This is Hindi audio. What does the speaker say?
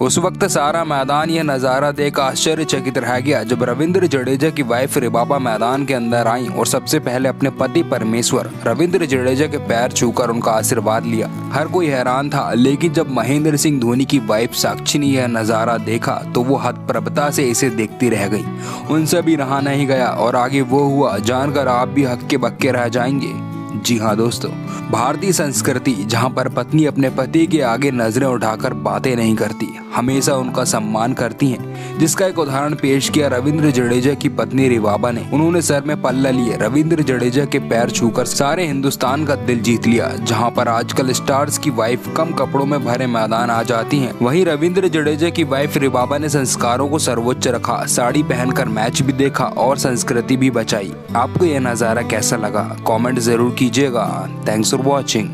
उस वक्त सारा मैदान यह नज़ारा देख आश्चर्यचकित रह गया जब रविंद्र जडेजा की वाइफ रिबाबा मैदान के अंदर आई और सबसे पहले अपने पति परमेश्वर रविंद्र जडेजा के पैर छूकर उनका आशीर्वाद लिया। हर कोई हैरान था, लेकिन जब महेंद्र सिंह धोनी की वाइफ साक्षी ने यह नज़ारा देखा तो वो हतप्रभता से इसे देखती रह गई। उनसे भी रहा नहीं गया और आगे वो हुआ, जानकर आप भी हक्के बक्के रह जाएँगे। जी हाँ दोस्तों, भारतीय संस्कृति जहाँ पर पत्नी अपने पति के आगे नज़रें उठाकर बातें नहीं करती, हमेशा उनका सम्मान करती हैं। जिसका एक उदाहरण पेश किया रविंद्र जडेजा की पत्नी रिवाबा ने। उन्होंने सर में पल्ला लिए। रविंद्र जडेजा के पैर छूकर सारे हिंदुस्तान का दिल जीत लिया, जहाँ पर आजकल स्टार्स की वाइफ कम कपड़ों में भरे मैदान आ जाती हैं। वहीं रविंद्र जडेजा की वाइफ रिबाबा ने संस्कारों को सर्वोच्च रखा, साड़ी पहनकर मैच भी देखा और संस्कृति भी बचाई। आपको यह नज़ारा कैसा लगा? कॉमेंट ज़रूर कीजिएगा। Thanks for watching